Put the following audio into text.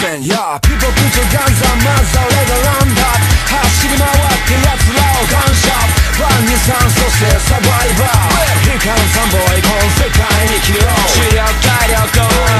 戦やピポピチョガンザマザ俺がランダー。走り回って奴らを感謝。ワンニさんそしてサバイバー。悲観三本コン世界に生きろ。視力体力